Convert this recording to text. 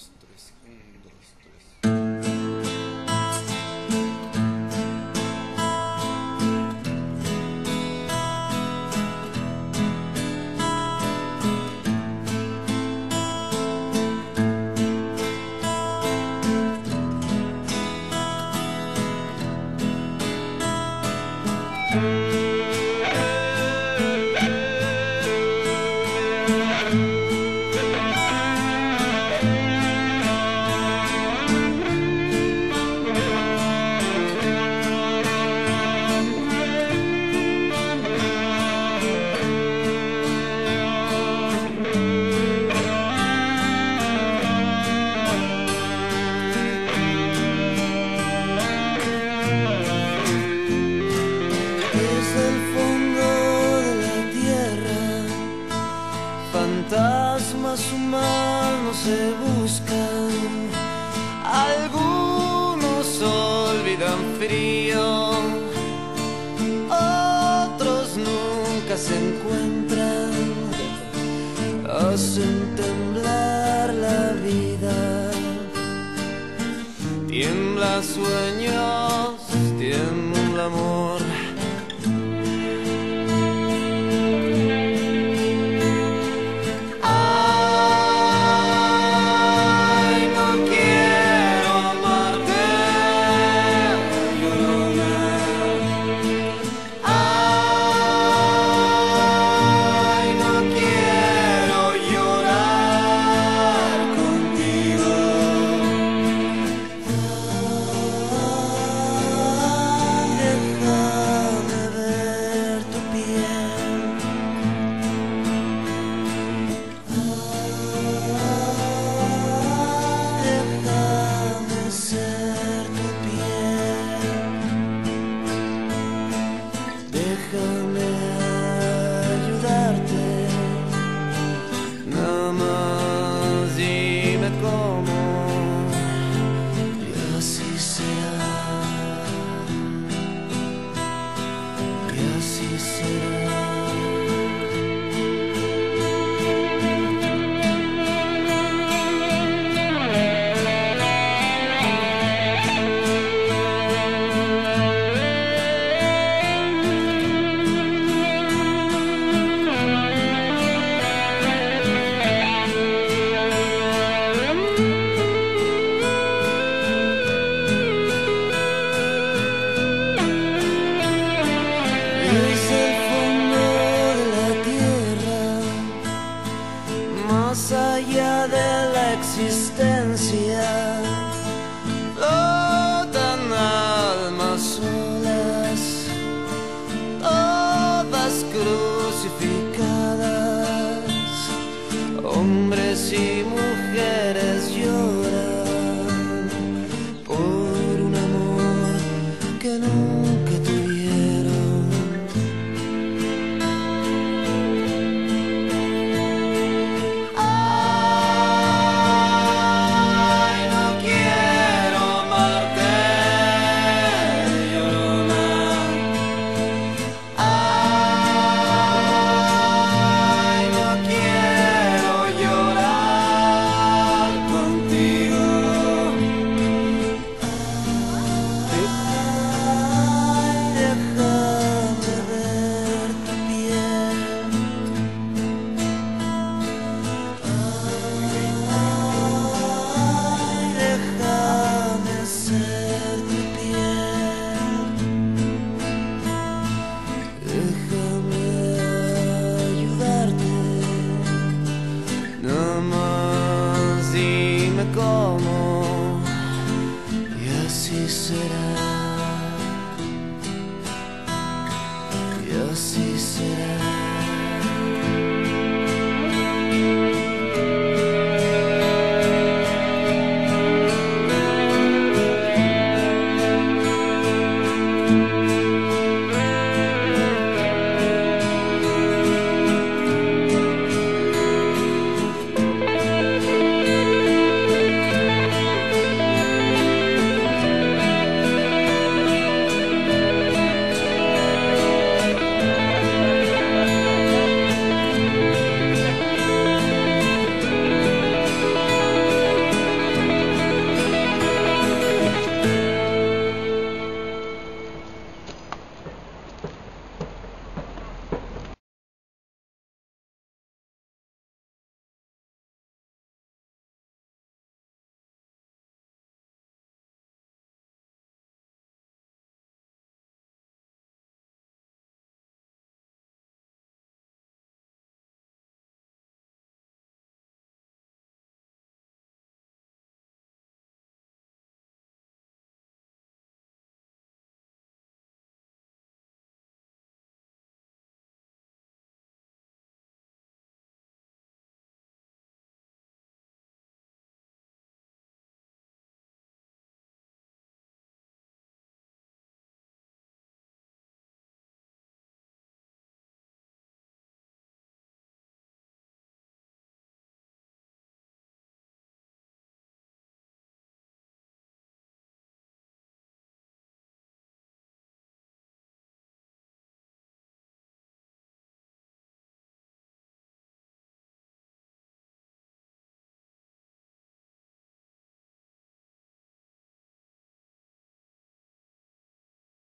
ストレス、ドストレス。Algunos olvidan frío, otros nunca se encuentran, hacen temblar la vida. Tiembla sueños, tiembla amor. let. será. Y así será.